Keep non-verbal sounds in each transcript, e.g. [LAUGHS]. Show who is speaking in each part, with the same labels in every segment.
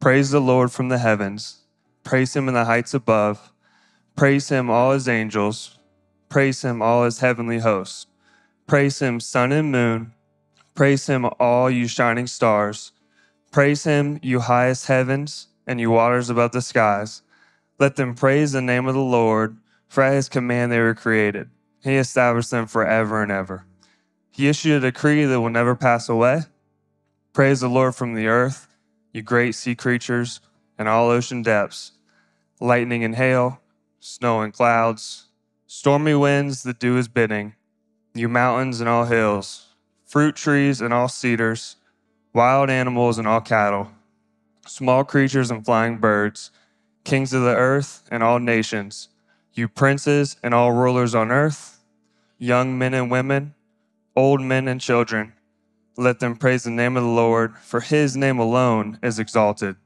Speaker 1: Praise the Lord from the heavens. Praise him in the heights above. Praise him, all his angels. Praise him, all his heavenly hosts. Praise him, sun and moon. Praise him, all you shining stars. Praise him, you highest heavens and you waters above the skies. Let them praise the name of the Lord, for at his command they were created. He established them forever and ever. He issued a decree that will never pass away. Praise the Lord from the earth, you great sea creatures and all ocean depths, lightning and hail, snow and clouds, stormy winds that do his bidding, you mountains and all hills, fruit trees and all cedars, wild animals and all cattle, small creatures and flying birds, kings of the earth and all nations, you princes and all rulers on earth, young men and women, old men and children. Let them praise the name of the Lord, for his name alone is exalted.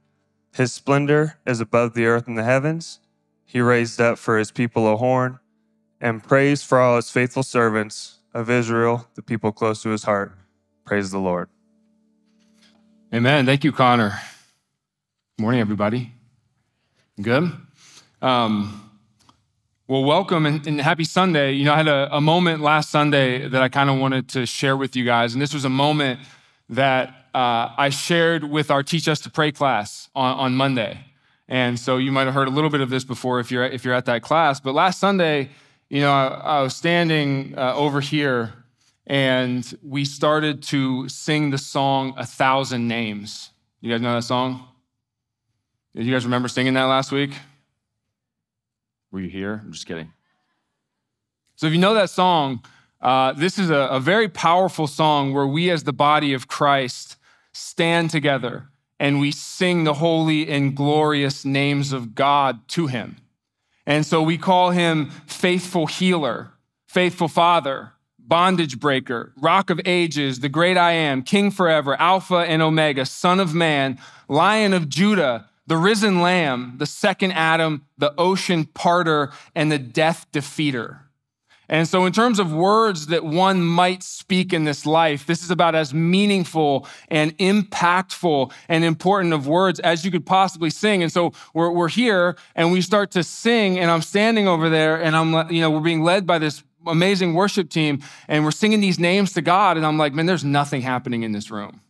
Speaker 1: His splendor is above the earth and the heavens. He raised up for his people a horn, and praise for all his faithful servants of Israel, the people close to his heart. Praise the Lord.
Speaker 2: Amen. Thank you, Connor. Good morning, everybody. Good? Um, well, welcome and, and, happy Sunday. You know, I had a, a moment last Sunday that I kind of wanted to share with you guys. And this was a moment that uh, I shared with our Teach Us to Pray class on, on Monday. And so you might have heard a little bit of this before if you're, if you're at that class. But last Sunday, you know, I, I was standing uh, over here and we started to sing the song A Thousand Names. You guys know that song? Did you guys remember singing that last week? Were you here? I'm just kidding. So, if you know that song, uh, this is a, a very powerful song where we, as the body of Christ, stand together and we sing the holy and glorious names of God to Him. And so we call Him faithful healer, faithful Father, bondage breaker, rock of ages, the great I am, king forever, Alpha and Omega, Son of Man, Lion of Judah, the risen Lamb, the second Adam, the ocean parter, and the death defeater. And so, in terms of words that one might speak in this life, this is about as meaningful and impactful and important of words as you could possibly sing. And so, we're, we're here and we start to sing, and I'm standing over there, and I'm, like, you know, we're being led by this amazing worship team, and we're singing these names to God. And I'm like, man, there's nothing happening in this room.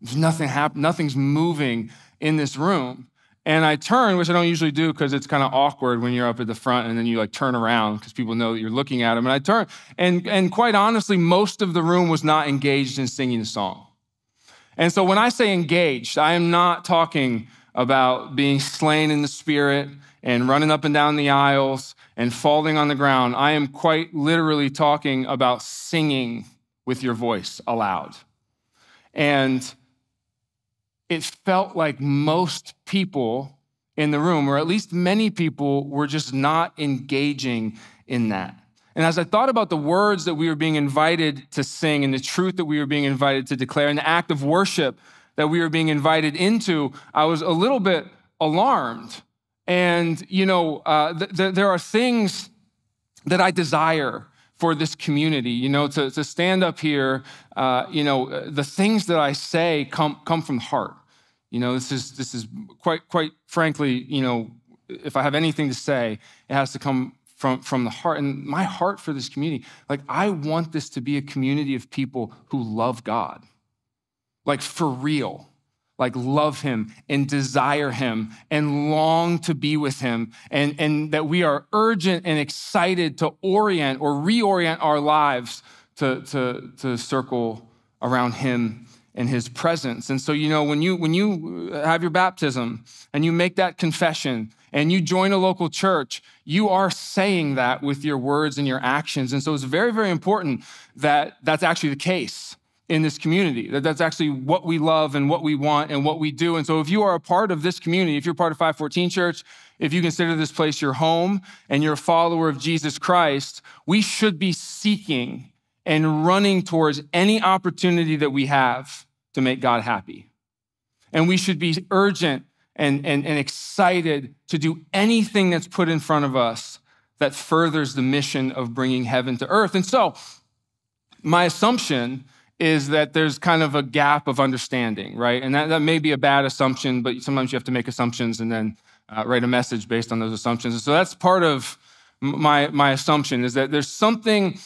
Speaker 2: There's nothing happening, nothing's moving in this room. And I turn, which I don't usually do because it's kind of awkward when you're up at the front and then you like turn around because people know that you're looking at them. And I turn, and, and quite honestly, most of the room was not engaged in singing the song. And so when I say engaged, I am not talking about being slain in the spirit and running up and down the aisles and falling on the ground. I am quite literally talking about singing with your voice aloud. And it felt like most people in the room, or at least many people, were just not engaging in that. And as I thought about the words that we were being invited to sing and the truth that we were being invited to declare and the act of worship that we were being invited into, I was a little bit alarmed. And, you know, uh, th- th- there are things that I desire for this community, you know, to, to stand up here, uh, you know, the things that I say come, come from the heart. You know, this is this is quite quite frankly, you know, if I have anything to say, it has to come from from the heart. And my heart for this community, like I want this to be a community of people who love God. Like for real. Like love him and desire him and long to be with him, and, and that we are urgent and excited to orient or reorient our lives to, to, to circle around him in his presence. And so, you know, when you when you have your baptism and you make that confession and you join a local church, you are saying that with your words and your actions. And so it's very, very important that that's actually the case in this community, that that's actually what we love and what we want and what we do. And so if you are a part of this community, if you're part of Five14 Church, if you consider this place your home and you're a follower of Jesus Christ, we should be seeking and running towards any opportunity that we have to make God happy. And we should be urgent and, and, and excited to do anything that's put in front of us that furthers the mission of bringing heaven to earth. And so, my assumption is that there's kind of a gap of understanding, right? And that, that may be a bad assumption, but sometimes you have to make assumptions and then uh, write a message based on those assumptions. And so that's part of my, my assumption is that there's something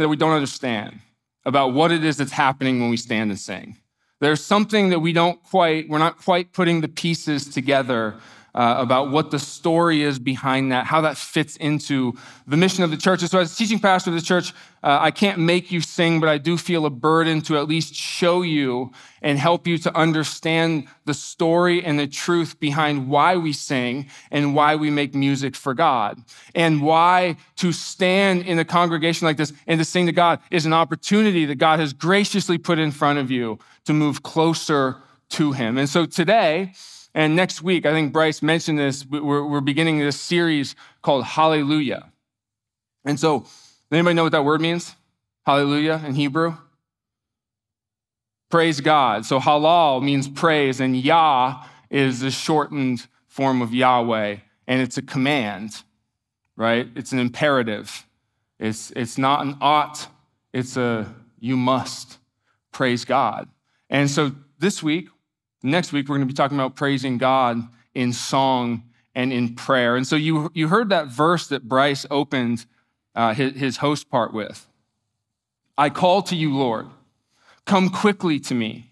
Speaker 2: that we don't understand about what it is that's happening when we stand and sing. There's something that we don't quite, we're not quite putting the pieces together uh, about what the story is behind that, how that fits into the mission of the church. And so, as a teaching pastor of the church, uh, I can't make you sing, but I do feel a burden to at least show you and help you to understand the story and the truth behind why we sing and why we make music for God. And why to stand in a congregation like this and to sing to God is an opportunity that God has graciously put in front of you to move closer to Him. And so today, and next week, I think Bryce mentioned this, we're, we're beginning this series called Hallelujah. And so, anybody know what that word means? Hallelujah in Hebrew? Praise God. So, halal means praise, and Yah is the shortened form of Yahweh, and it's a command, right? It's an imperative. It's, it's not an ought, it's a you must praise God. And so, this week, Next week, we're going to be talking about praising God in song and in prayer. And so you, you heard that verse that Bryce opened uh, his, his host part with I call to you, Lord. Come quickly to me.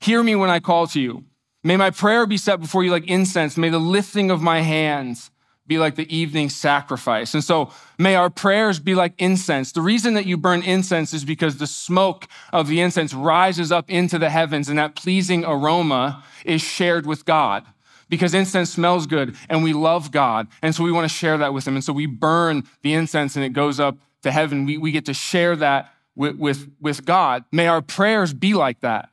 Speaker 2: Hear me when I call to you. May my prayer be set before you like incense. May the lifting of my hands be like the evening sacrifice. And so may our prayers be like incense. The reason that you burn incense is because the smoke of the incense rises up into the heavens and that pleasing aroma is shared with God. Because incense smells good and we love God. And so we want to share that with Him. And so we burn the incense and it goes up to heaven. We, we get to share that with, with, with God. May our prayers be like that.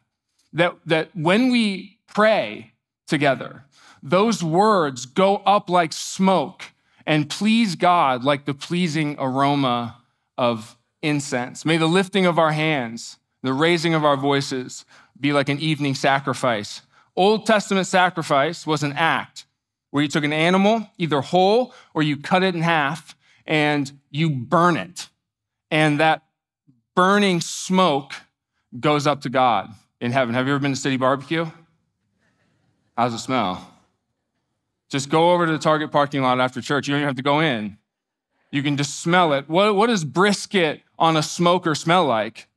Speaker 2: That, that when we pray together, those words go up like smoke and please God like the pleasing aroma of incense. May the lifting of our hands, the raising of our voices be like an evening sacrifice. Old Testament sacrifice was an act where you took an animal, either whole or you cut it in half, and you burn it. And that burning smoke goes up to God in heaven. Have you ever been to City Barbecue? How's it smell? Just go over to the Target parking lot after church. You don't even have to go in. You can just smell it. What, what does brisket on a smoker smell like?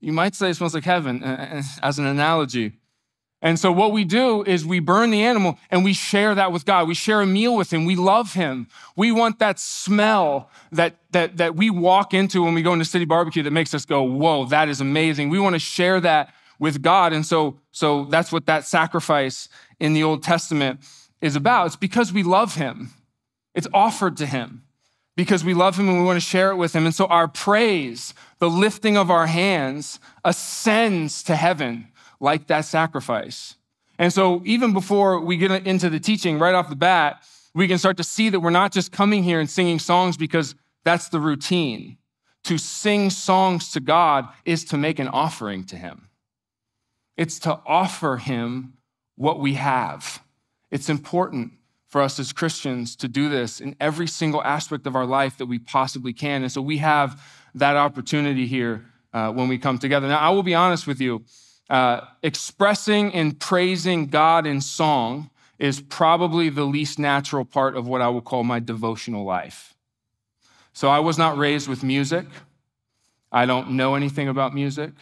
Speaker 2: You might say it smells like heaven uh, uh, as an analogy. And so, what we do is we burn the animal and we share that with God. We share a meal with Him. We love Him. We want that smell that, that, that we walk into when we go into City Barbecue that makes us go, Whoa, that is amazing. We want to share that with God. And so, so that's what that sacrifice in the Old Testament is about. It's because we love him. It's offered to him because we love him and we want to share it with him. And so our praise, the lifting of our hands, ascends to heaven like that sacrifice. And so even before we get into the teaching right off the bat, we can start to see that we're not just coming here and singing songs because that's the routine. To sing songs to God is to make an offering to him. It's to offer him what we have. It's important for us as Christians to do this in every single aspect of our life that we possibly can. And so we have that opportunity here uh, when we come together. Now, I will be honest with you uh, expressing and praising God in song is probably the least natural part of what I will call my devotional life. So I was not raised with music. I don't know anything about music.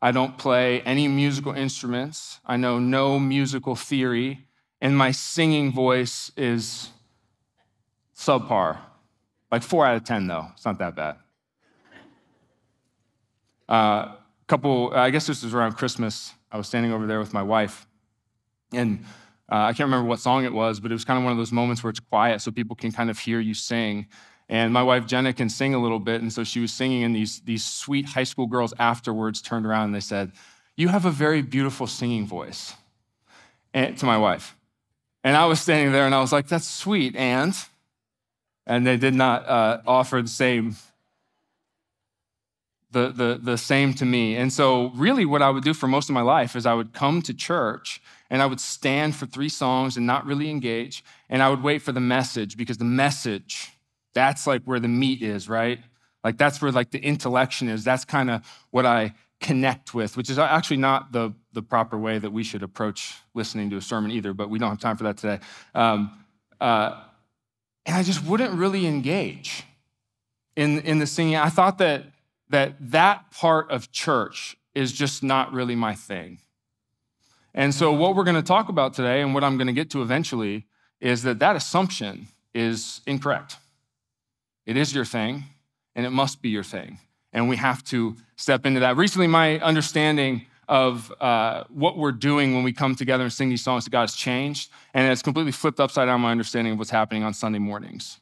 Speaker 2: I don't play any musical instruments. I know no musical theory and my singing voice is subpar. Like four out of 10, though. It's not that bad. A uh, couple, I guess this was around Christmas. I was standing over there with my wife, and uh, I can't remember what song it was, but it was kind of one of those moments where it's quiet so people can kind of hear you sing. And my wife Jenna can sing a little bit, and so she was singing, and these, these sweet high school girls afterwards turned around and they said, You have a very beautiful singing voice. And, to my wife. And I was standing there and I was like, that's sweet, and? And they did not uh, offer the same, the, the, the same to me. And so, really, what I would do for most of my life is I would come to church and I would stand for three songs and not really engage. And I would wait for the message because the message, that's like where the meat is, right? Like that's where like the intellection is. That's kind of what I connect with, which is actually not the, the proper way that we should approach listening to a sermon either, but we don't have time for that today. Um, uh, and I just wouldn't really engage in, in the singing. I thought that, that that part of church is just not really my thing. And so, what we're going to talk about today, and what I'm going to get to eventually, is that that assumption is incorrect. It is your thing, and it must be your thing. And we have to step into that. Recently, my understanding of uh, what we're doing when we come together and sing these songs to God has changed, and it's completely flipped upside down my understanding of what's happening on Sunday mornings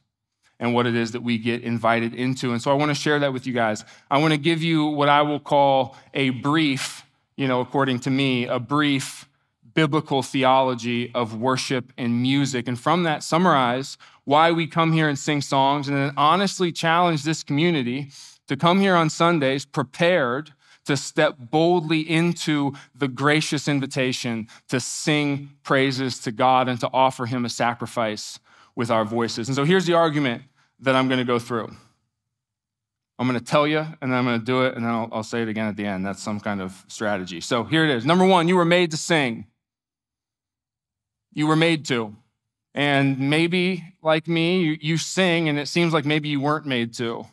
Speaker 2: and what it is that we get invited into. And so I want to share that with you guys. I want to give you what I will call a brief, you know, according to me, a brief biblical theology of worship and music. And from that, summarize why we come here and sing songs, and then honestly challenge this community to come here on Sundays prepared to step boldly into the gracious invitation to sing praises to God and to offer Him a sacrifice with our voices. And so here's the argument that I'm going to go through. I'm going to tell you, and then I'm going to do it, and then I'll, I'll, say it again at the end. That's some kind of strategy. So here it is. Number one, you were made to sing. You were made to. And maybe, like me, you, you sing, and it seems like maybe you weren't made to,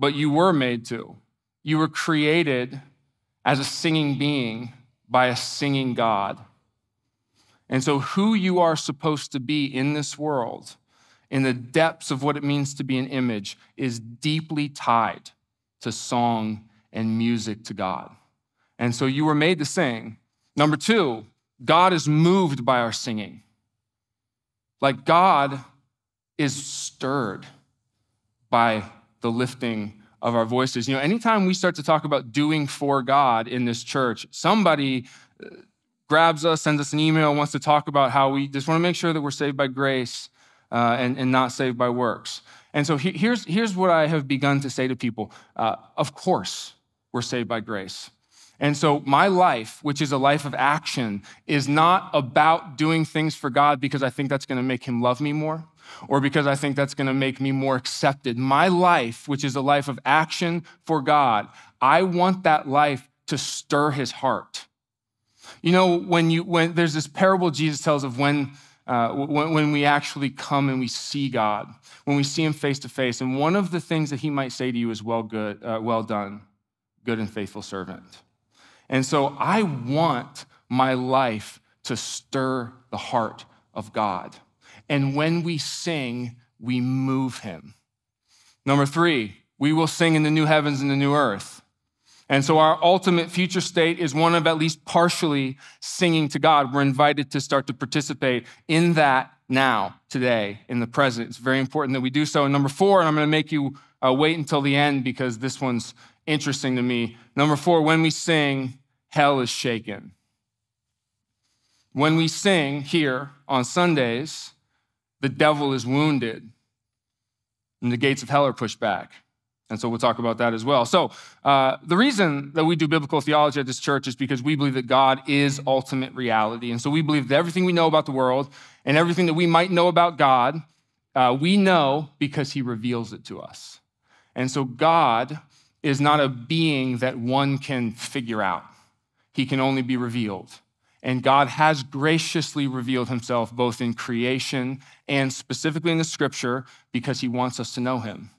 Speaker 2: but you were made to. You were created as a singing being by a singing God. And so, who you are supposed to be in this world, in the depths of what it means to be an image, is deeply tied to song and music to God. And so, you were made to sing. Number two, God is moved by our singing. Like, God is stirred by the lifting of our voices. You know, anytime we start to talk about doing for God in this church, somebody uh, grabs us, sends us an email, wants to talk about how we just want to make sure that we're saved by grace uh, and, and not saved by works. And so he, here's, here's what I have begun to say to people uh, Of course, we're saved by grace. And so my life, which is a life of action, is not about doing things for God because I think that's going to make him love me more or because I think that's going to make me more accepted. My life, which is a life of action for God, I want that life to stir his heart. You know, when you when there's this parable Jesus tells of when uh, when, when we actually come and we see God, when we see Him face to face, and one of the things that He might say to you is, "Well, good, uh, well done, good and faithful servant." And so I want my life to stir the heart of God. And when we sing, we move him. Number three, we will sing in the new heavens and the new earth. And so our ultimate future state is one of at least partially singing to God. We're invited to start to participate in that now, today, in the present. It's very important that we do so. And number four, and I'm going to make you uh, wait until the end because this one's interesting to me. Number four, when we sing, hell is shaken. When we sing here on Sundays, the devil is wounded and the gates of hell are pushed back. And so we'll talk about that as well. So, uh, the reason that we do biblical theology at this church is because we believe that God is ultimate reality. And so we believe that everything we know about the world and everything that we might know about God, uh, we know because he reveals it to us. And so, God is not a being that one can figure out, he can only be revealed. And God has graciously revealed himself both in creation and specifically in the scripture because he wants us to know him,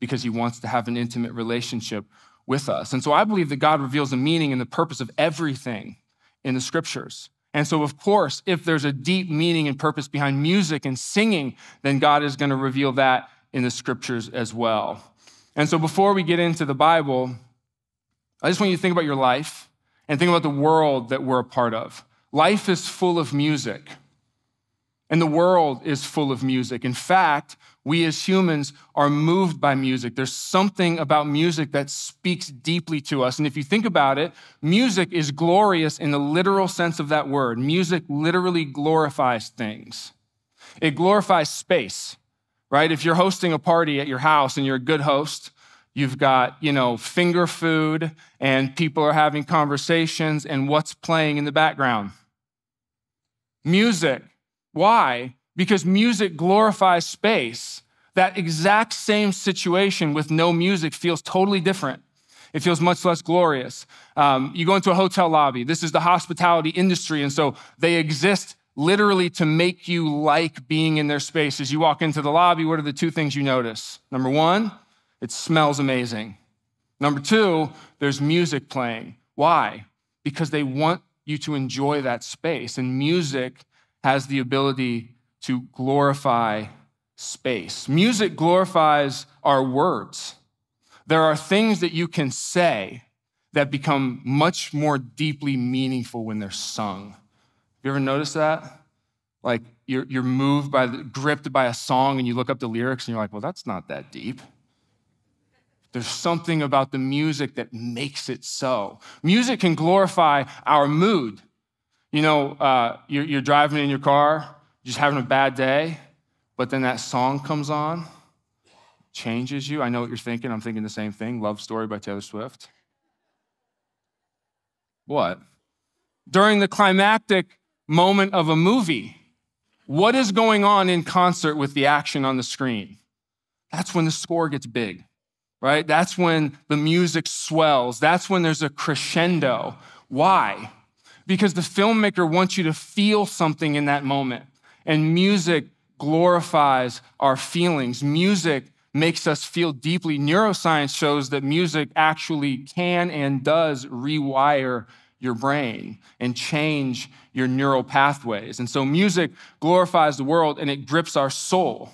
Speaker 2: because he wants to have an intimate relationship with us. And so I believe that God reveals the meaning and the purpose of everything in the scriptures. And so, of course, if there's a deep meaning and purpose behind music and singing, then God is going to reveal that in the scriptures as well. And so, before we get into the Bible, I just want you to think about your life and think about the world that we're a part of. Life is full of music, and the world is full of music. In fact, we as humans are moved by music. There's something about music that speaks deeply to us. And if you think about it, music is glorious in the literal sense of that word. Music literally glorifies things, it glorifies space, right? If you're hosting a party at your house and you're a good host, You've got, you know, finger food and people are having conversations and what's playing in the background? Music. Why? Because music glorifies space. That exact same situation with no music feels totally different. It feels much less glorious. Um, you go into a hotel lobby. This is the hospitality industry. And so they exist literally to make you like being in their space. As you walk into the lobby, what are the two things you notice? Number one, it smells amazing. Number two, there's music playing. Why? Because they want you to enjoy that space. And music has the ability to glorify space. Music glorifies our words. There are things that you can say that become much more deeply meaningful when they're sung. Have You ever notice that? Like you're, you're moved by, the, gripped by a song and you look up the lyrics and you're like, well, that's not that deep. There's something about the music that makes it so. Music can glorify our mood. You know, uh, you're, you're driving in your car, just having a bad day, but then that song comes on, changes you. I know what you're thinking. I'm thinking the same thing. Love Story by Taylor Swift. What? During the climactic moment of a movie, what is going on in concert with the action on the screen? That's when the score gets big, right? That's when the music swells. That's when there's a crescendo. Why? Because the filmmaker wants you to feel something in that moment. And music glorifies our feelings. Music makes us feel deeply. Neuroscience shows that music actually can and does rewire your brain and change your neural pathways. And so music glorifies the world and it grips our soul.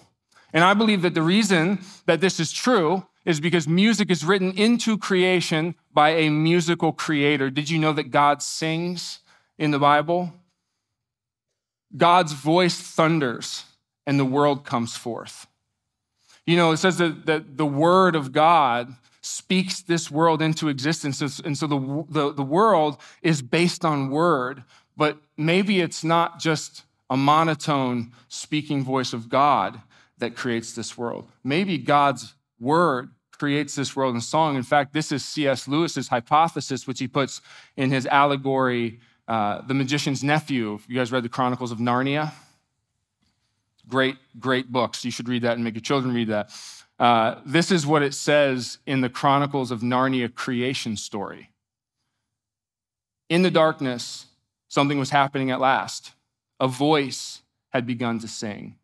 Speaker 2: And I believe that the reason that this is true is because music is written into creation by a musical creator. Did you know that God sings in the Bible? God's voice thunders and the world comes forth. You know, it says that, that the word of God speaks this world into existence. And so the, the, the world is based on word, but maybe it's not just a monotone speaking voice of God that creates this world. Maybe God's word creates this world in song. In fact, this is C.S. Lewis's hypothesis, which he puts in his allegory, uh, The Magician's Nephew. You guys read the Chronicles of Narnia? Great, great books. You should read that and make your children read that. Uh, this is what it says in the Chronicles of Narnia creation story. In the darkness, something was happening at last. A voice had begun to sing.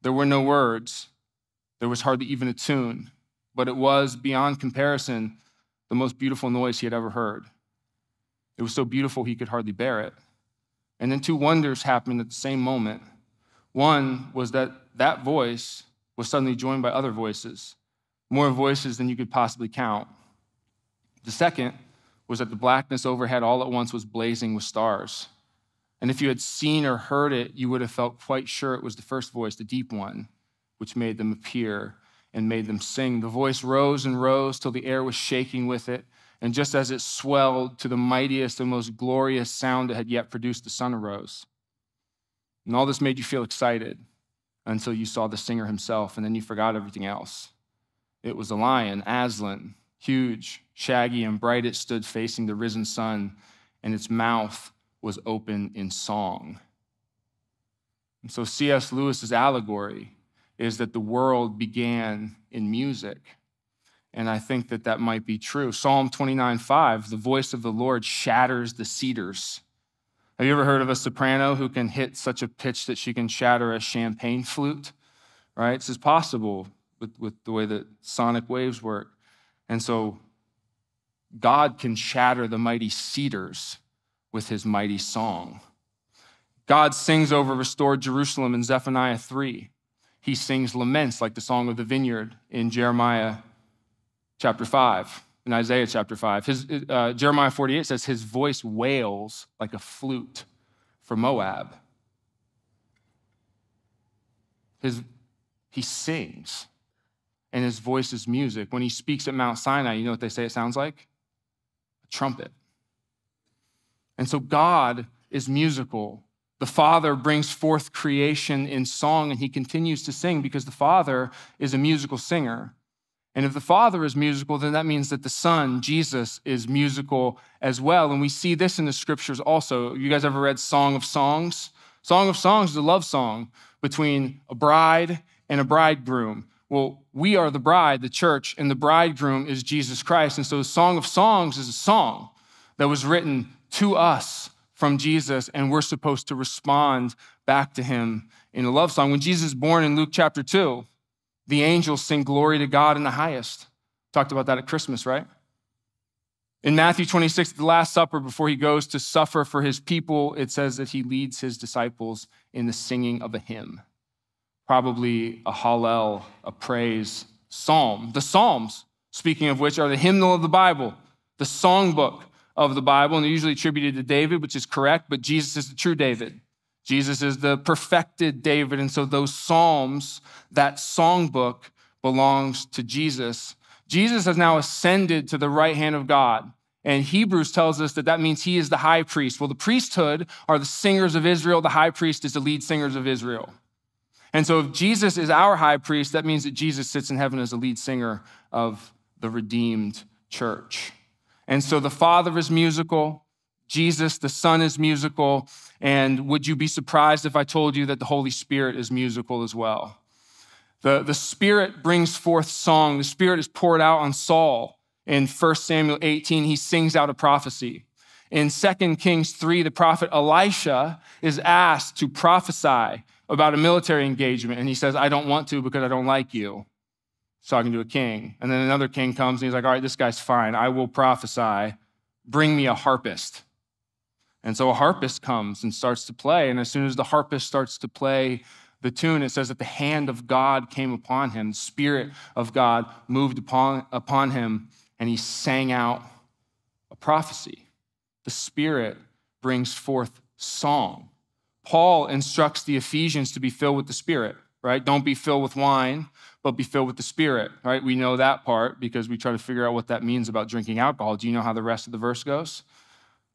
Speaker 2: There were no words, there was hardly even a tune, but it was, beyond comparison, the most beautiful noise he had ever heard. It was so beautiful he could hardly bear it. And then two wonders happened at the same moment. One was that that voice was suddenly joined by other voices, more voices than you could possibly count. The second was that the blackness overhead all at once was blazing with stars. And if you had seen or heard it, you would have felt quite sure it was the first voice, the deep one, which made them appear and made them sing. The voice rose and rose till the air was shaking with it. And just as it swelled to the mightiest and most glorious sound it had yet produced, the sun arose. And all this made you feel excited until you saw the singer himself, and then you forgot everything else. It was a lion, Aslan, huge, shaggy, and bright. It stood facing the risen sun, and its mouth was open in song. And so, C.S. Lewis's allegory is that the world began in music. And I think that that might be true. Psalm 29 5, the voice of the Lord shatters the cedars. Have you ever heard of a soprano who can hit such a pitch that she can shatter a champagne flute? Right? This is possible with, with the way that sonic waves work. And so God can shatter the mighty cedars with his mighty song. God sings over restored Jerusalem in Zephaniah 3. He sings laments like the Song of the Vineyard in Jeremiah chapter 5 in Isaiah chapter 5. His, uh, Jeremiah 48 says, His voice wails like a flute for Moab. His, he sings, and his voice is music. When he speaks at Mount Sinai, you know what they say it sounds like? A trumpet. And so God is musical. The Father brings forth creation in song, and he continues to sing because the Father is a musical singer. And if the Father is musical, then that means that the Son, Jesus, is musical as well. And we see this in the scriptures also. You guys ever read Song of Songs? Song of Songs is a love song between a bride and a bridegroom, Well, we are the bride, the church, and the bridegroom is Jesus Christ. And so the Song of Songs is a song that was written to us from Jesus, and we're supposed to respond back to him in a love song. When Jesus is born in Luke chapter 2, the angels sing glory to God in the highest. Talked about that at Christmas, right? In Matthew 26, the Last Supper, before he goes to suffer for his people, it says that he leads his disciples in the singing of a hymn probably a hallel, a praise psalm. The Psalms, speaking of which, are the hymnal of the Bible, the songbook of the Bible, and usually attributed to David, which is correct, but Jesus is the true David. Jesus is the perfected David. And so those Psalms, that songbook, belongs to Jesus. Jesus has now ascended to the right hand of God. And Hebrews tells us that that means he is the high priest. Well, the priesthood are the singers of Israel. The high priest is the lead singers of Israel. And so, if Jesus is our high priest, that means that Jesus sits in heaven as the lead singer of the redeemed church. And so, the Father is musical, Jesus, the Son, is musical. And would you be surprised if I told you that the Holy Spirit is musical as well? The, the Spirit brings forth song. The Spirit is poured out on Saul. In 1 Samuel 18, he sings out a prophecy. In 2 Kings 3, the prophet Elisha is asked to prophesy about a military engagement, and he says, I don't want to because I don't like you. He's talking to a king. And then another king comes and he's like, All right, this guy's fine. I will prophesy. Bring me a harpist. And so a harpist comes and starts to play. And as soon as the harpist starts to play the tune, it says that the hand of God came upon him, the Spirit of God moved upon, upon him, and he sang out a prophecy. The Spirit brings forth song. Paul instructs the Ephesians to be filled with the Spirit, right? Don't be filled with wine, but be filled with the Spirit, right? We know that part because we try to figure out what that means about drinking alcohol. Do you know how the rest of the verse goes?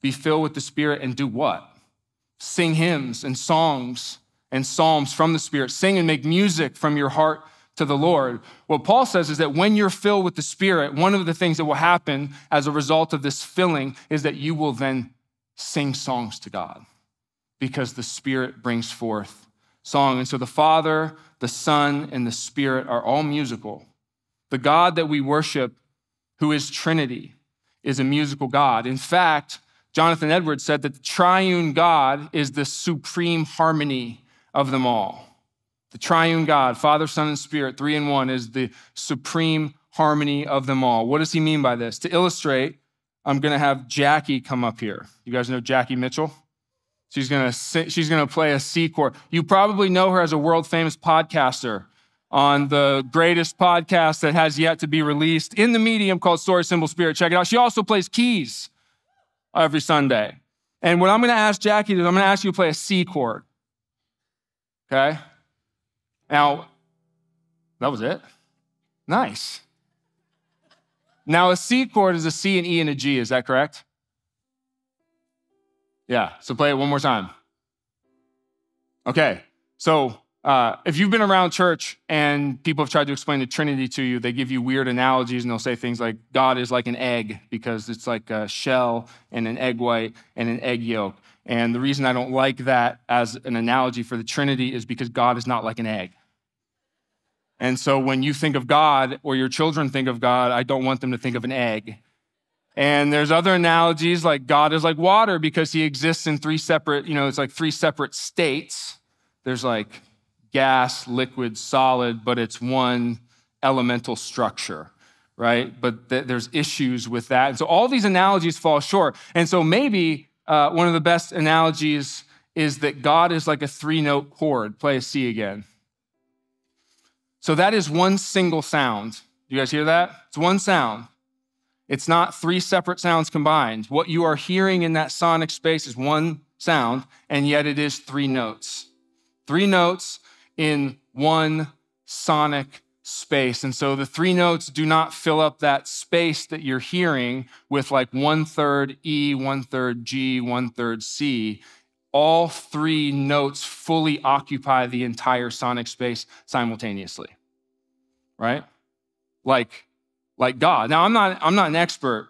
Speaker 2: Be filled with the Spirit and do what? Sing hymns and songs and psalms from the Spirit. Sing and make music from your heart to the Lord. What Paul says is that when you're filled with the Spirit, one of the things that will happen as a result of this filling is that you will then sing songs to God because the Spirit brings forth song. And so the Father, the Son, and the Spirit are all musical. The God that we worship, who is Trinity, is a musical God. In fact, Jonathan Edwards said that the triune God is the supreme harmony of them all. The triune God, Father, Son, and Spirit, three in one, is the supreme harmony of them all. What does he mean by this? To illustrate, I'm going to have Jackie come up here. You guys know Jackie Mitchell? She's gonna she's gonna play a C chord. You probably know her as a world famous podcaster on the greatest podcast that has yet to be released in the medium called Story Symbol Spirit. Check it out. She also plays keys every Sunday. And what I'm gonna ask Jackie is I'm gonna ask you to play a C chord. Okay? Now, that was it? Nice. Now, a C chord is a C, and E, and a G. Is that correct? Yeah, so play it one more time. Okay, so uh, if you've been around church and people have tried to explain the Trinity to you, they give you weird analogies and they'll say things like God is like an egg because it's like a shell and an egg white and an egg yolk. And the reason I don't like that as an analogy for the Trinity is because God is not like an egg. And so when you think of God or your children think of God, I don't want them to think of an egg. And there's other analogies like God is like water because he exists in three separate, you know, it's like three separate states. There's like gas, liquid, solid, but it's one elemental structure, right? But th- there's issues with that. And so all these analogies fall short. And so maybe uh, one of the best analogies is that God is like a three note chord. Play a C again. So that is one single sound. Do you guys hear that? It's one sound. It's not three separate sounds combined. What you are hearing in that sonic space is one sound, and yet it is three notes. Three notes in one sonic space. And so the three notes do not fill up that space that you're hearing with like one third E, one third G, one third C. All three notes fully occupy the entire sonic space simultaneously, right? Like like God. Now, I'm not, I'm not an expert,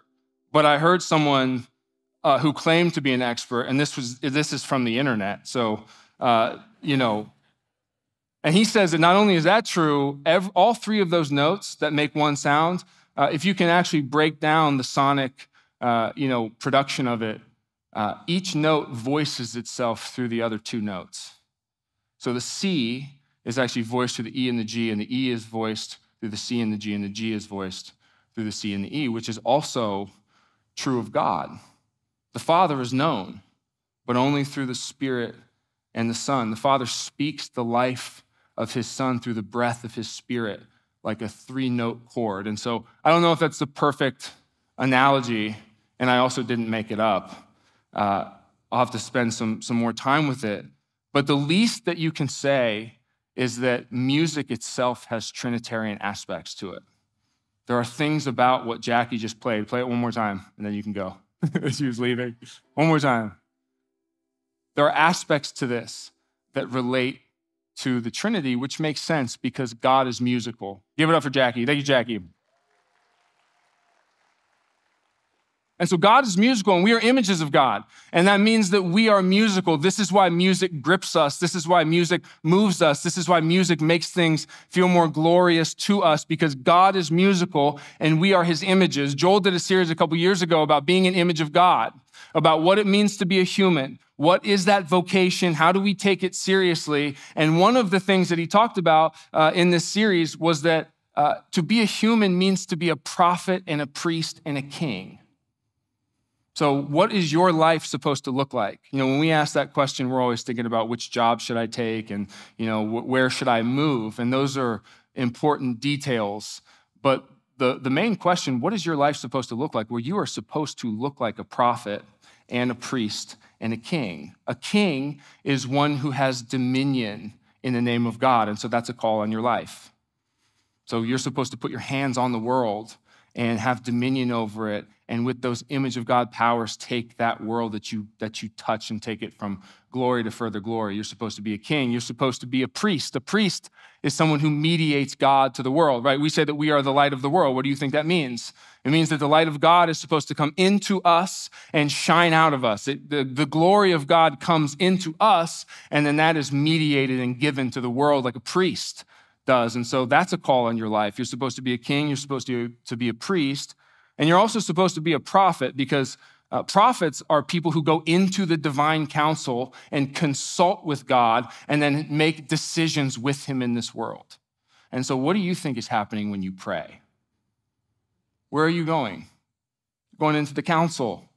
Speaker 2: but I heard someone uh, who claimed to be an expert, and this, was, this is from the internet. So, uh, you know, And he says that not only is that true, every, all three of those notes that make one sound, uh, if you can actually break down the sonic, uh, you know, production of it, uh, each note voices itself through the other two notes. So the C is actually voiced through the E and the G, and the E is voiced through the C and the G, and the G is voiced through the C and the E, which is also true of God. The Father is known, but only through the Spirit and the Son. The Father speaks the life of his Son through the breath of his Spirit, like a three note chord. And so I don't know if that's the perfect analogy, and I also didn't make it up. Uh, I'll have to spend some, some more time with it. But the least that you can say is that music itself has Trinitarian aspects to it. There are things about what Jackie just played. Play it one more time, and then you can go. [LAUGHS] she was leaving. One more time. There are aspects to this that relate to the Trinity, which makes sense because God is musical. Give it up for Jackie. Thank you, Jackie. And so God is musical and we are images of God. And that means that we are musical. This is why music grips us. This is why music moves us. This is why music makes things feel more glorious to us because God is musical and we are his images. Joel did a series a couple years ago about being an image of God, about what it means to be a human. What is that vocation? How do we take it seriously? And one of the things that he talked about uh, in this series was that uh, to be a human means to be a prophet and a priest and a king. So, what is your life supposed to look like? You know, when we ask that question, we're always thinking about which job should I take and, you know, where should I move? And those are important details. But the, the main question, what is your life supposed to look like? Well, you are supposed to look like a prophet and a priest and a king. A king is one who has dominion in the name of God. And so that's a call on your life. So you're supposed to put your hands on the world and have dominion over it and with those image of god powers take that world that you that you touch and take it from glory to further glory. You're supposed to be a king. You're supposed to be a priest. A priest is someone who mediates god to the world right? We say that we are the light of the world. What do you think that means? It means that the light of god is supposed to come into us and shine out of us. It, the, the glory of god comes into us and then that is mediated and given to the world like a priest does. And so that's a call on your life. You're supposed to be a king, you're supposed to, to be a priest, and you're also supposed to be a prophet because uh, prophets are people who go into the divine council and consult with God and then make decisions with him in this world. And so, what do you think is happening when you pray? Where are you going? Going into the council,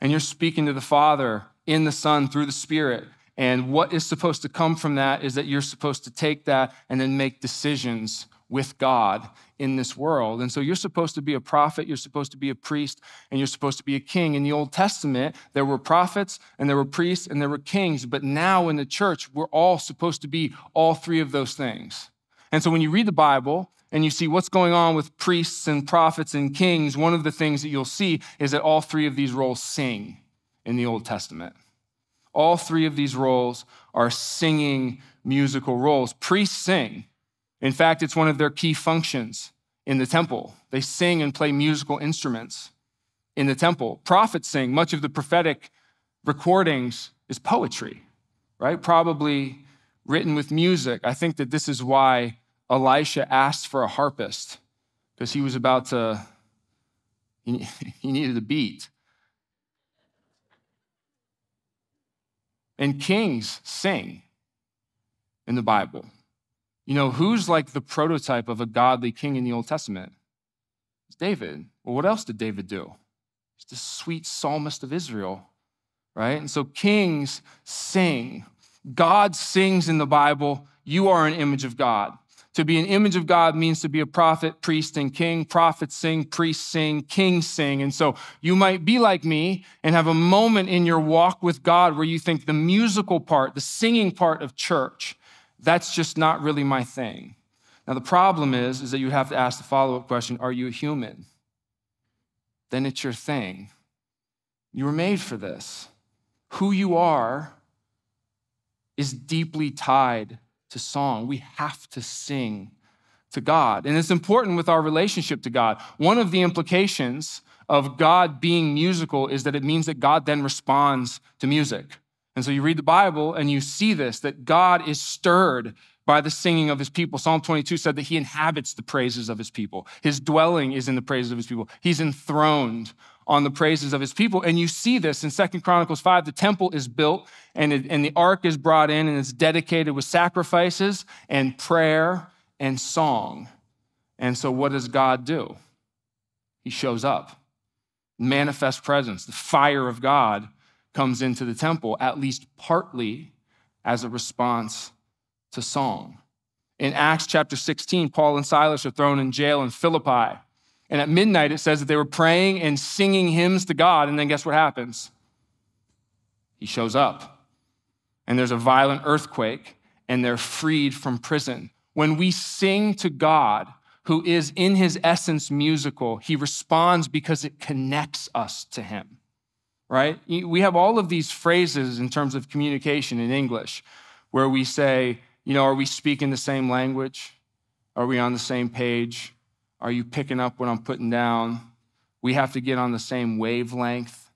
Speaker 2: and you're speaking to the Father in the Son through the Spirit. And what is supposed to come from that is that you're supposed to take that and then make decisions with God in this world. And so you're supposed to be a prophet, you're supposed to be a priest, and you're supposed to be a king. In the Old Testament, there were prophets and there were priests and there were kings. But now in the church, we're all supposed to be all three of those things. And so when you read the Bible, and you see what's going on with priests and prophets and kings, one of the things that you'll see is that all three of these roles sing in the Old Testament. All three of these roles are singing musical roles. Priests sing. In fact, it's one of their key functions in the temple. They sing and play musical instruments in the temple. Prophets sing. Much of the prophetic recordings is poetry, right? Probably written with music. I think that this is why Elisha asked for a harpist, because he was about to, [LAUGHS] he, needed a beat. And kings sing in the Bible. You know, who's like the prototype of a godly king in the Old Testament? It's David. Well, what else did David do? He's the sweet psalmist of Israel, right? And so kings sing. God sings in the Bible. You are an image of God. To be an image of God means to be a prophet, priest, and king. Prophets sing, priests sing, kings sing. And so you might be like me and have a moment in your walk with God where you think the musical part, the singing part of church, that's just not really my thing. Now the problem is, is that you have to ask the follow-up question, are you a human? Then it's your thing. You were made for this. Who you are is deeply tied to song. We have to sing to God. And it's important with our relationship to God. One of the implications of God being musical is that it means that God then responds to music. And so you read the Bible and you see this that God is stirred by the singing of his people. Psalm 22 said that he inhabits the praises of his people. His dwelling is in the praises of his people. He's enthroned on the praises of his people. And you see this in Second Chronicles 5. The temple is built and, it, and the ark is brought in and it's dedicated with sacrifices and prayer and song. And so, what does God do? He shows up, manifest presence. The fire of God comes into the temple, at least partly as a response to song. In Acts chapter 16, Paul and Silas are thrown in jail in Philippi. And at midnight, it says that they were praying and singing hymns to God. And then guess what happens? He shows up. And there's a violent earthquake, and they're freed from prison. When we sing to God, who is in his essence musical, he responds because it connects us to him, right? We have all of these phrases in terms of communication in English where we say, you know, are we speaking the same language? Are we on the same page? Are you picking up what I'm putting down? We have to get on the same wavelength,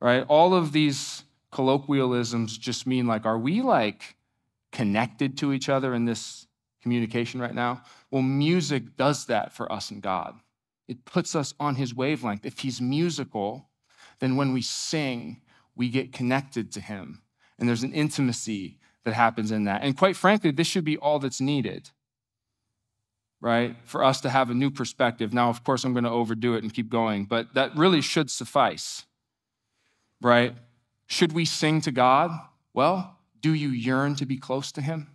Speaker 2: right? All of these colloquialisms just mean like, are we like connected to each other in this communication right now? Well, music does that for us and God. It puts us on his wavelength. If he's musical, then when we sing, we get connected to him. And there's an intimacy that happens in that. And quite frankly, this should be all that's needed right? For us to have a new perspective. Now, of course, I'm going to overdo it and keep going, but that really should suffice, right? Should we sing to God? Well, do you yearn to be close to Him?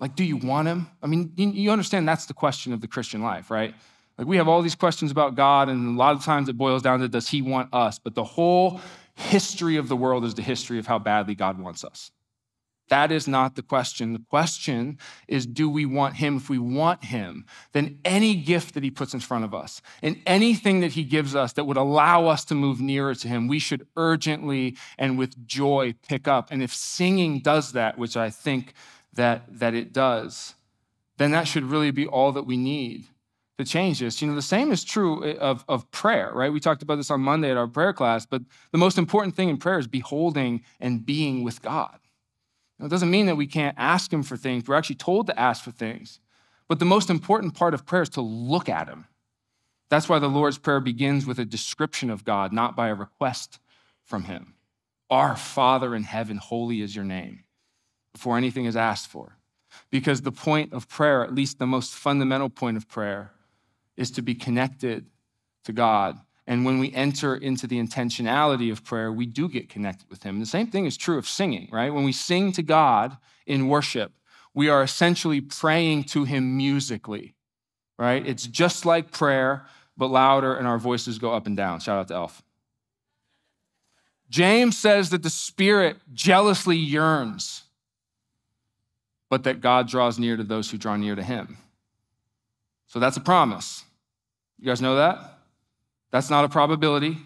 Speaker 2: Like, do you want Him? I mean, you understand that's the question of the Christian life, right? Like, we have all these questions about God, and a lot of times it boils down to does He want us? But the whole history of the world is the history of how badly God wants us. That is not the question. The question is do we want him? If we want him, then any gift that he puts in front of us and anything that he gives us that would allow us to move nearer to him, we should urgently and with joy pick up. And if singing does that, which I think that, that it does, then that should really be all that we need to change this. You know, the same is true eh, of, of prayer, right? We talked about this on Monday at our prayer class, but the most important thing in prayer is beholding and being with God. It doesn't mean that we can't ask Him for things. We're actually told to ask for things. But the most important part of prayer is to look at Him. That's why the Lord's Prayer begins with a description of God, not by a request from Him. Our Father in heaven, holy is your name, before anything is asked for. Because the point of prayer, at least the most fundamental point of prayer, is to be connected to God and when we enter into the intentionality of prayer, we do get connected with Him. the same thing is true of singing, right? When we sing to God in worship, we are essentially praying to Him musically, right? It's just like prayer, but louder, and our voices go up and down. Shout out to Elf. James says that the Spirit jealously yearns, but that God draws near to those who draw near to Him. So that's a promise. You guys know that? That's not a probability.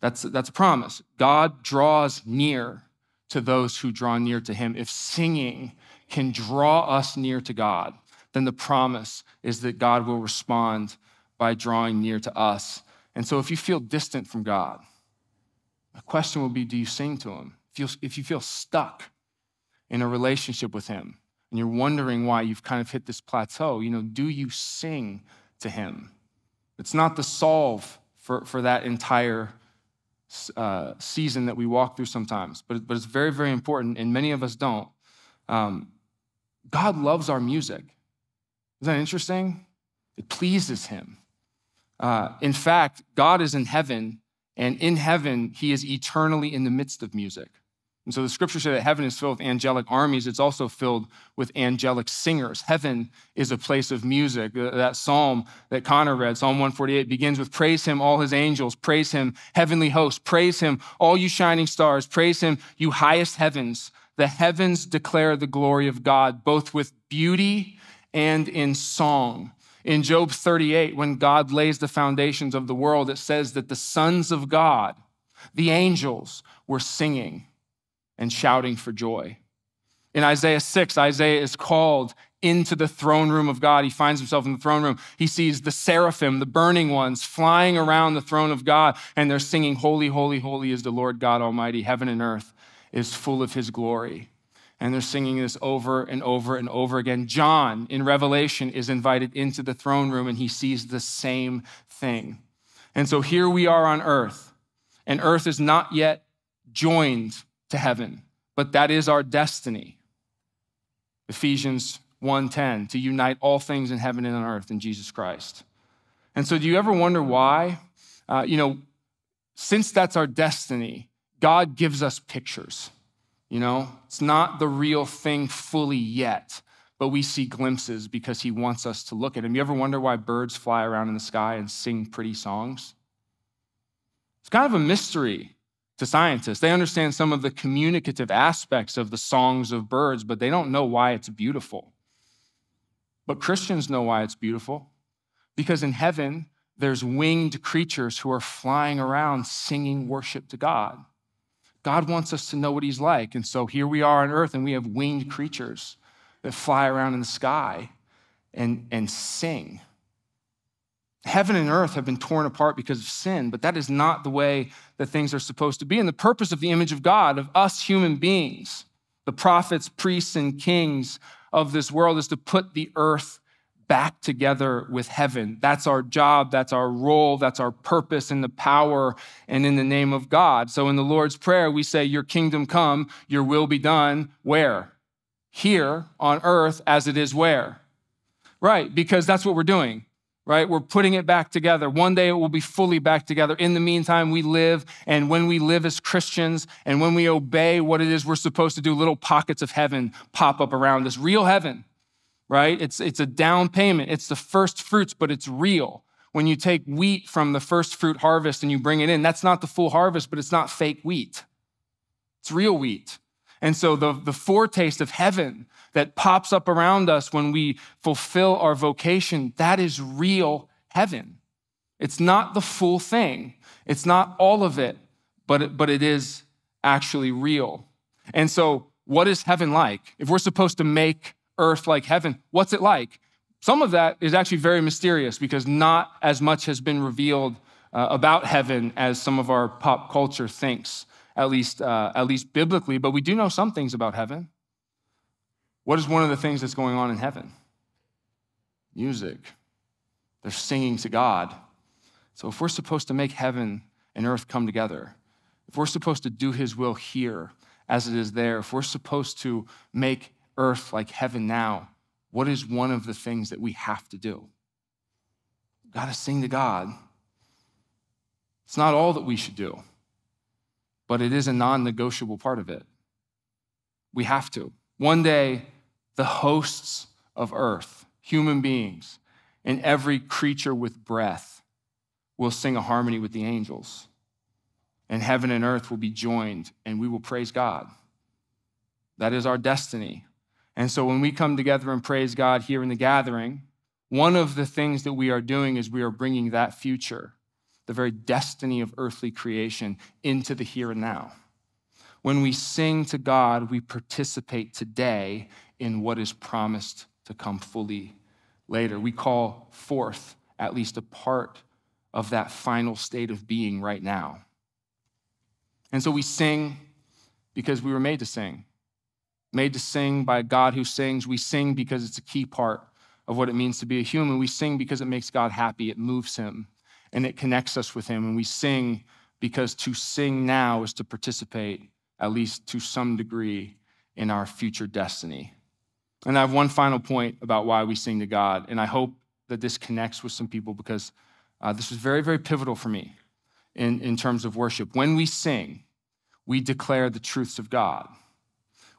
Speaker 2: That's, that's a promise. God draws near to those who draw near to him. If singing can draw us near to God, then the promise is that God will respond by drawing near to us. And so if you feel distant from God, the question will be do you sing to him? If you, if you feel stuck in a relationship with him and you're wondering why you've kind of hit this plateau, you know, do you sing to him? It's not the solve for, for that entire uh, season that we walk through sometimes, but, but it's very, very important, and many of us don't. Um, God loves our music. Isn't that interesting? It pleases Him. Uh, in fact, God is in heaven, and in heaven, He is eternally in the midst of music. And so the scriptures say that heaven is filled with angelic armies. It's also filled with angelic singers. Heaven is a place of music. That psalm that Connor read, Psalm 148, begins with Praise him, all his angels. Praise him, heavenly hosts. Praise him, all you shining stars. Praise him, you highest heavens. The heavens declare the glory of God, both with beauty and in song. In Job 38, when God lays the foundations of the world, it says that the sons of God, the angels, were singing and shouting for joy. In Isaiah 6, Isaiah is called into the throne room of God. He finds himself in the throne room. He sees the seraphim, the burning ones, flying around the throne of God, and they're singing, Holy, holy, holy is the Lord God Almighty. Heaven and earth is full of his glory. And they're singing this over and over and over again. John in Revelation is invited into the throne room and he sees the same thing. And so here we are on earth, and earth is not yet joined to heaven, but that is our destiny. Ephesians 1:10 to unite all things in heaven and on earth in Jesus Christ. And so do you ever wonder why? Uh, you know, since that's our destiny, God gives us pictures. You know, it's not the real thing fully yet, but we see glimpses because he wants us to look at him. You ever wonder why birds fly around in the sky and sing pretty songs? It's kind of a mystery to scientists. They understand some of the communicative aspects of the songs of birds, but they don't know why it's beautiful. But Christians know why it's beautiful because in heaven, there's winged creatures who are flying around singing worship to God. God wants us to know what He's like. And so here we are on earth, and we have winged creatures that fly around in the sky and, and sing. Heaven and earth have been torn apart because of sin, but that is not the way that things are supposed to be. And the purpose of the image of God, of us human beings, the prophets, priests, and kings of this world, is to put the earth back together with heaven. That's our job, that's our role, that's our purpose in the power and in the name of God. So in the Lord's Prayer, we say, Your kingdom come, your will be done. Where? Here on earth as it is where? Right, because that's what we're doing right? We're putting it back together. One day it will be fully back together. In the meantime, we live, and when we live as Christians and when we obey what it is we're supposed to do, little pockets of heaven pop up around us. Real heaven, right? It's, it's a down payment. It's the first fruits, but it's real. When you take wheat from the first fruit harvest and you bring it in, that's not the full harvest, but it's not fake wheat. It's real wheat. And so the, the foretaste of heaven that pops up around us when we fulfill our vocation, that is real heaven. It's not the full thing, it's not all of it, but it, but it is actually real. And so, what is heaven like? If we're supposed to make earth like heaven. What's it like? Some of that is actually very mysterious because not as much has been revealed uh, about heaven as some of our pop culture thinks, at least, uh, at least biblically, but we do know some things about heaven. What is one of the things that's going on in heaven? Music. They're singing to God. So if we're supposed to make heaven and earth come together, if we're supposed to do his will here as it is there, if we're supposed to make earth like heaven now, what is one of the things that we have to do? We've got to sing to God. It's not all that we should do, but it is a non negotiable part of it. We have to. One day, the hosts of earth, human beings, and every creature with breath will sing a harmony with the angels. And heaven and earth will be joined, and we will praise God. That is our destiny. And so when we come together and praise God here in the gathering, one of the things that we are doing is we are bringing that future, the very destiny of earthly creation, into the here and now. When we sing to God, we participate today in what is promised to come fully later. We call forth at least a part of that final state of being right now. And so we sing because we were made to sing made to sing by a God who sings. We sing because it's a key part of what it means to be a human. We sing because it makes God happy, it moves him, and it connects us with him. And we sing because to sing now is to participate, at least to some degree, in our future destiny. And I have one final point about why we sing to God, and I hope that this connects with some people because uh, this was very, very pivotal for me in, in terms of worship. When we sing, we declare the truths of God.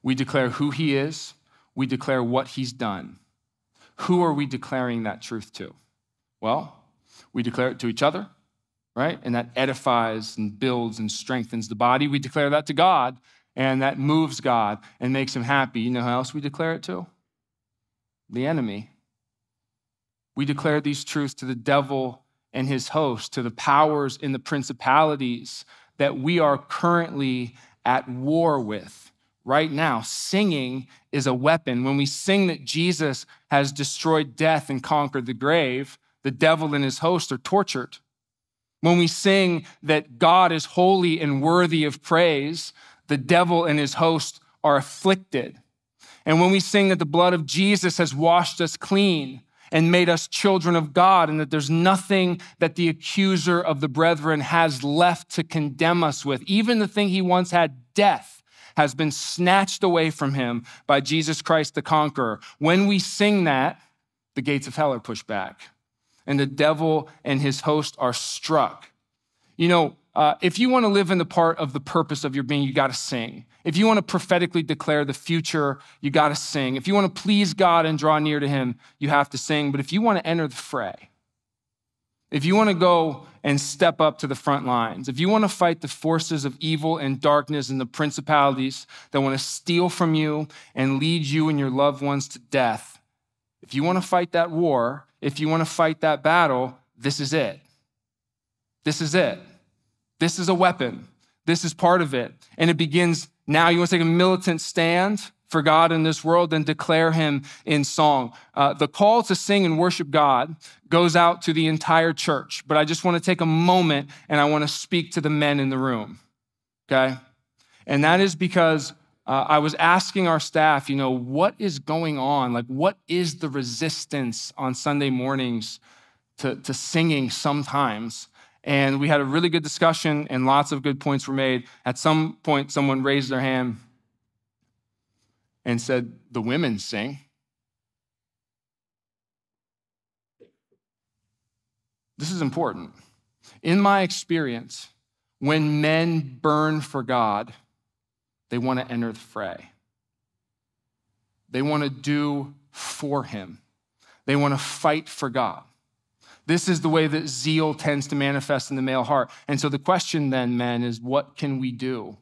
Speaker 2: We declare who he is, we declare what he's done. Who are we declaring that truth to? Well, we declare it to each other, right? And that edifies and builds and strengthens the body. We declare that to God, and that moves God and makes him happy. You know how else we declare it to? The enemy. We declare these truths to the devil and his host, to the powers and the principalities that we are currently at war with right now. Singing is a weapon. When we sing that Jesus has destroyed death and conquered the grave, the devil and his host are tortured. When we sing that God is holy and worthy of praise, the devil and his host are afflicted And when we sing that the blood of Jesus has washed us clean and made us children of God, and that there's nothing that the accuser of the brethren has left to condemn us with, even the thing he once had, death, has been snatched away from him by Jesus Christ the conqueror. When we sing that, the gates of hell are pushed back, and the devil and his host are struck. You know, uh, if you want to live in the part of the purpose of your being, you got to sing. If you want to prophetically declare the future, you got to sing. If you want to please God and draw near to Him, you have to sing. But if you want to enter the fray, if you want to go and step up to the front lines, if you want to fight the forces of evil and darkness and the principalities that want to steal from you and lead you and your loved ones to death, if you want to fight that war, if you want to fight that battle, this is it. This is it. This is a weapon. This is part of it. And it begins now. You want to take a militant stand for God in this world, then declare Him in song. Uh, the call to sing and worship God goes out to the entire church, but I just want to take a moment and I want to speak to the men in the room, okay? And that is because uh, I was asking our staff, you know, what is going on? Like, what is the resistance on Sunday mornings to, to singing sometimes? And we had a really good discussion, and lots of good points were made. At some point, someone raised their hand and said, The women sing. This is important. In my experience, when men burn for God, they want to enter the fray. They want to do for Him, they want to fight for God. This is the way that zeal tends to manifest in the male heart. And so the question then, men, is what can we do?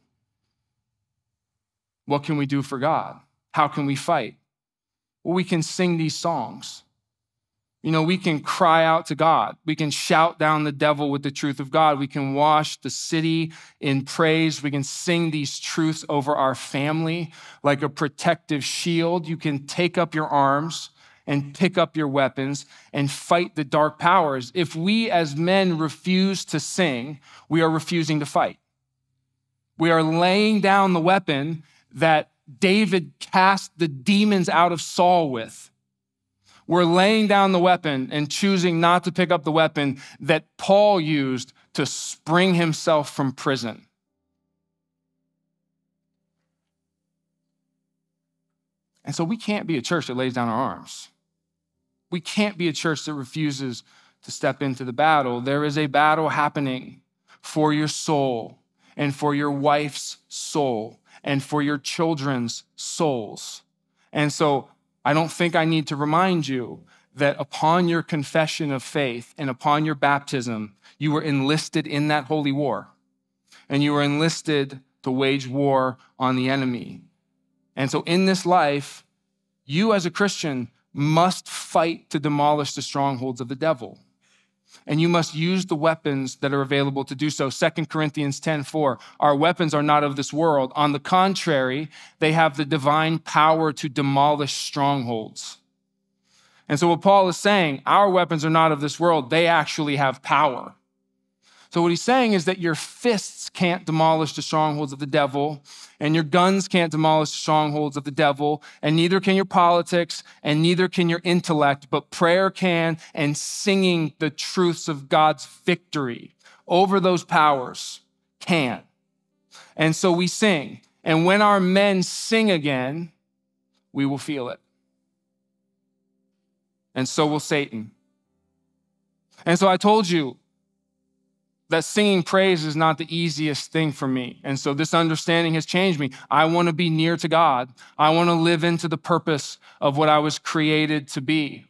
Speaker 2: What can we do for God? How can we fight? Well, we can sing these songs. You know, we can cry out to God. We can shout down the devil with the truth of God. We can wash the city in praise. We can sing these truths over our family like a protective shield. You can take up your arms and pick up your weapons and fight the dark powers. If we as men refuse to sing, we are refusing to fight. We are laying down the weapon that David cast the demons out of Saul with. We're laying down the weapon and choosing not to pick up the weapon that Paul used to spring himself from prison. And so we can't be a church that lays down our arms. We can't be a church that refuses to step into the battle. There is a battle happening for your soul and for your wife's soul and for your children's souls. And so I don't think I need to remind you that upon your confession of faith and upon your baptism, you were enlisted in that holy war. And you were enlisted to wage war on the enemy. And so in this life, you as a Christian must fight to demolish the strongholds of the devil and you must use the weapons that are available to do so. 2 Corinthians 10 4. Our weapons are not of this world. On the contrary, they have the divine power to demolish strongholds. And so, what Paul is saying, our weapons are not of this world, they actually have power. So, what he's saying is that your fists can't demolish the strongholds of the devil, and your guns can't demolish the strongholds of the devil, and neither can your politics, and neither can your intellect, but prayer can, and singing the truths of God's victory over those powers can. And so we sing. And when our men sing again, we will feel it. And so will Satan. And so I told you that singing praise is not the easiest thing for me. And so this understanding has changed me. I want to be near to God. I want to live into the purpose of what I was created to be.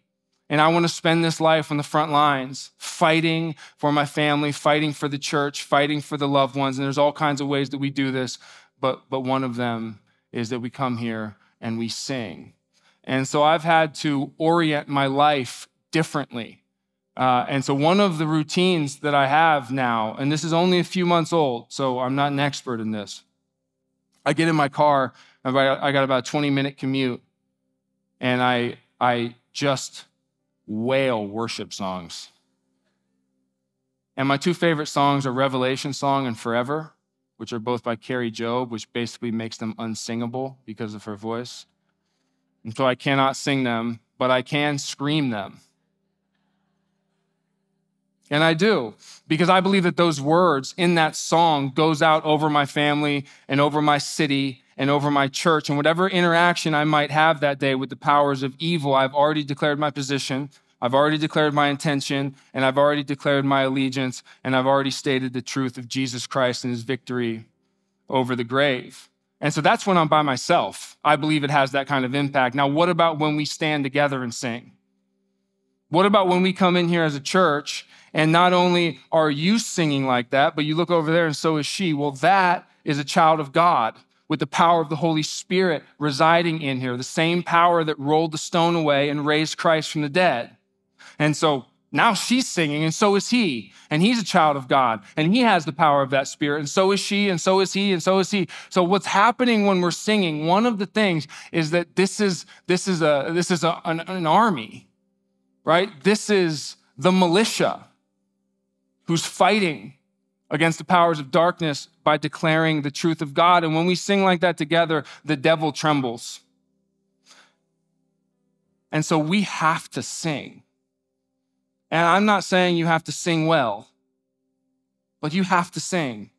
Speaker 2: And I want to spend this life on the front lines, fighting for my family, fighting for the church, fighting for the loved ones. And there's all kinds of ways that we do this, but, but one of them is that we come here and we sing. And so I've had to orient my life differently uh, and so, one of the routines that I have now, and this is only a few months old, so I'm not an expert in this. I get in my car, I got about a 20 minute commute, and I, I just wail worship songs. And my two favorite songs are Revelation Song and Forever, which are both by Kari Jobe, which basically makes them unsingable because of her voice. And so I cannot sing them, but I can scream them. And I do, because I believe that those words in that song goes out over my family and over my city and over my church. And whatever interaction I might have that day with the powers of evil, I've already declared my position. I've already declared my intention and I've already declared my allegiance and I've already stated the truth of Jesus Christ and his victory over the grave. And so that's when I'm by myself. I believe it has that kind of impact. Now, what about when we stand together and sing? What about when we come in here as a church and not only are you singing like that, but you look over there and so is she? Well, that is a child of God with the power of the Holy Spirit residing in here, the same power that rolled the stone away and raised Christ from the dead. And so now she's singing, and so is he. And he's a child of God, and he has the power of that spirit, and so is she, and so is he, and so is he. So what's happening when we're singing? One of the things is that this is this is a this is a, an, an army, right? This is the militia who's fighting against the powers of darkness by declaring the truth of God. And when we sing like that together, the devil trembles. And so we have to sing. And I'm not saying you have to sing well, but you have to sing.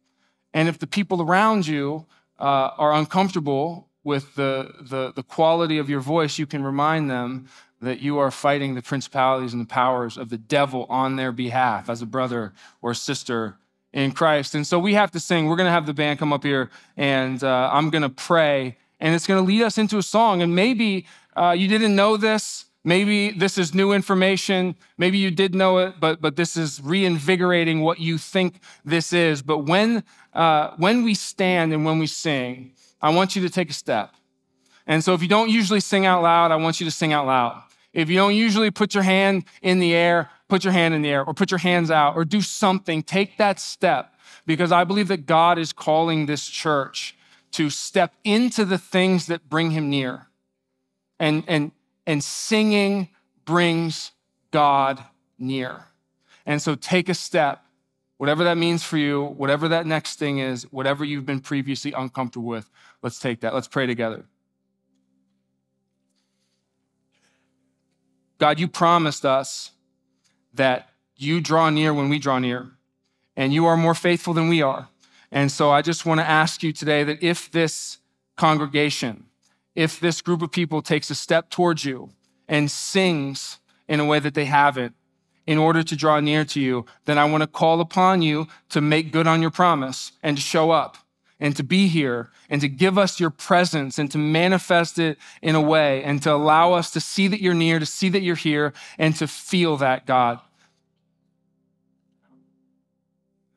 Speaker 2: And if the people around you uh, are uncomfortable with the, the, the quality of your voice, you can remind them that you are fighting the principalities and the powers of the devil on their behalf as a brother or sister in Christ. And so we have to sing. We're going to have the band come up here, and uh, I'm going to pray, and it's going to lead us into a song. And maybe uh, you didn't know this. Maybe this is new information. Maybe you did know it, but, but this is reinvigorating what you think this is. But when, uh, when we stand and when we sing, I want you to take a step. And so if you don't usually sing out loud, I want you to sing out loud. If you don't usually put your hand in the air, put your hand in the air or put your hands out or do something. Take that step because I believe that God is calling this church to step into the things that bring him near. And, and, and singing brings God near. And so take a step, whatever that means for you, whatever that next thing is, whatever you've been previously uncomfortable with, let's take that. Let's pray together. God, you promised us that you draw near when we draw near, and you are more faithful than we are. And so I just want to ask you today that if this congregation, if this group of people takes a step towards you and sings in a way that they haven't in order to draw near to you, then I want to call upon you to make good on your promise and to show up and to be here and to give us your presence and to manifest it in a way and to allow us to see that you're near, to see that you're here, and to feel that, God.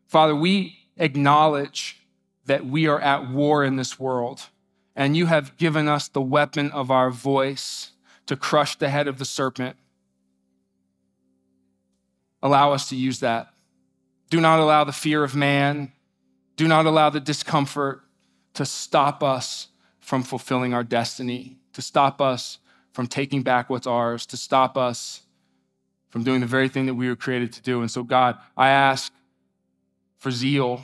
Speaker 2: Father, we acknowledge that we are at war in this world, and you have given us the weapon of our voice to crush the head of the serpent. Allow us to use that. Do not allow the fear of man do not allow the discomfort to stop us from fulfilling our destiny, to stop us from taking back what's ours, to stop us from doing the very thing that we were created to do. And so, God, I ask for zeal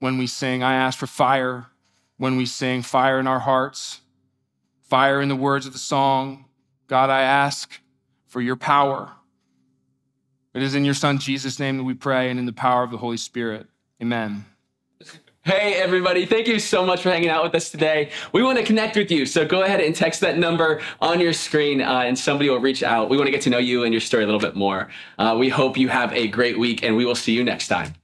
Speaker 2: when we sing. I ask for fire when we sing, fire in our hearts, fire in the words of the song. God, I ask for your power. It is in your Son, Jesus' name, that we pray, and in the power of the Holy Spirit. Amen.
Speaker 3: Hey, everybody. Thank you so much for hanging out with us today. We want to connect with you. So go ahead and text that number on your screen uh, and somebody will reach out. We want to get to know you and your story a little bit more. Uh, we hope you have a great week and we will see you next time.